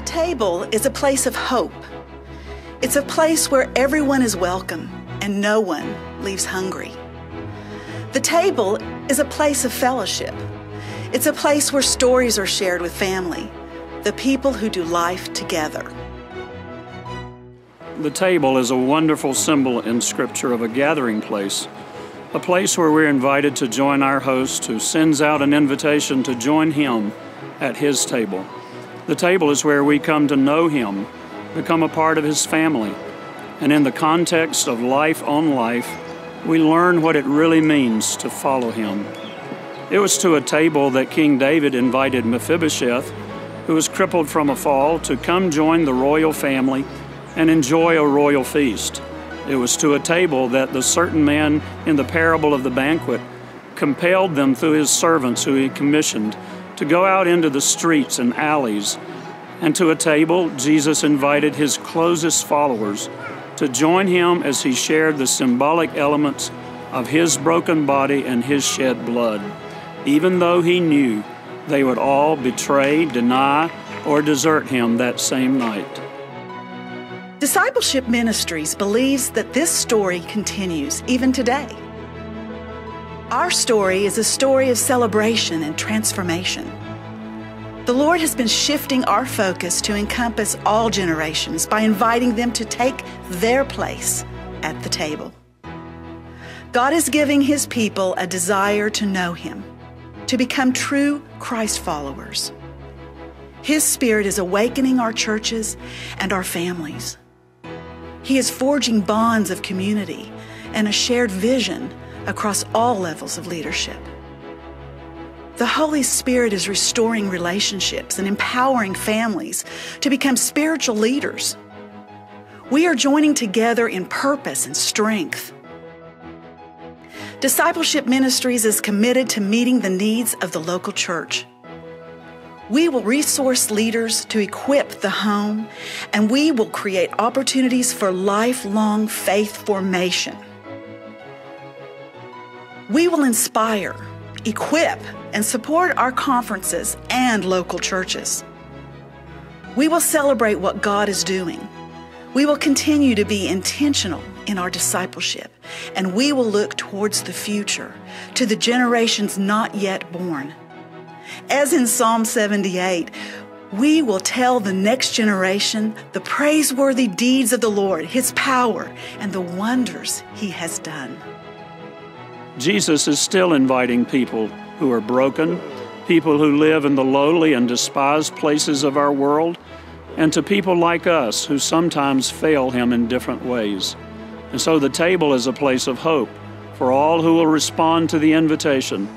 The table is a place of hope. It's a place where everyone is welcome and no one leaves hungry. The table is a place of fellowship. It's a place where stories are shared with family, the people who do life together. The table is a wonderful symbol in Scripture of a gathering place, a place where we're invited to join our host who sends out an invitation to join him at his table. The table is where we come to know him, become a part of his family, and in the context of life on life, we learn what it really means to follow him. It was to a table that King David invited Mephibosheth, who was crippled from a fall, to come join the royal family and enjoy a royal feast. It was to a table that the certain man in the parable of the banquet compelled them through his servants who he commissioned to go out into the streets and alleys. And to a table, Jesus invited his closest followers to join him as he shared the symbolic elements of his broken body and his shed blood even though he knew they would all betray, deny, or desert him that same night. Discipleship Ministries believes that this story continues even today. Our story is a story of celebration and transformation. The Lord has been shifting our focus to encompass all generations by inviting them to take their place at the table. God is giving His people a desire to know Him to become true Christ followers. His Spirit is awakening our churches and our families. He is forging bonds of community and a shared vision across all levels of leadership. The Holy Spirit is restoring relationships and empowering families to become spiritual leaders. We are joining together in purpose and strength Discipleship Ministries is committed to meeting the needs of the local church. We will resource leaders to equip the home, and we will create opportunities for lifelong faith formation. We will inspire, equip, and support our conferences and local churches. We will celebrate what God is doing. We will continue to be intentional in our discipleship, and we will look towards the future, to the generations not yet born. As in Psalm 78, we will tell the next generation the praiseworthy deeds of the Lord, His power, and the wonders He has done. Jesus is still inviting people who are broken, people who live in the lowly and despised places of our world, and to people like us who sometimes fail Him in different ways. And so the table is a place of hope for all who will respond to the invitation.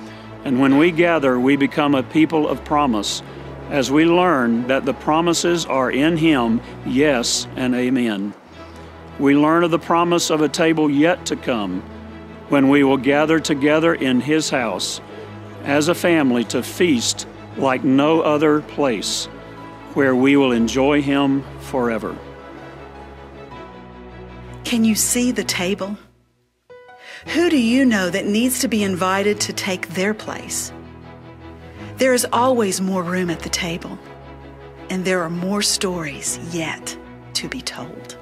And when we gather, we become a people of promise as we learn that the promises are in Him, yes and amen. We learn of the promise of a table yet to come when we will gather together in his house as a family to feast like no other place, where we will enjoy him forever. Can you see the table? Who do you know that needs to be invited to take their place? There is always more room at the table, and there are more stories yet to be told.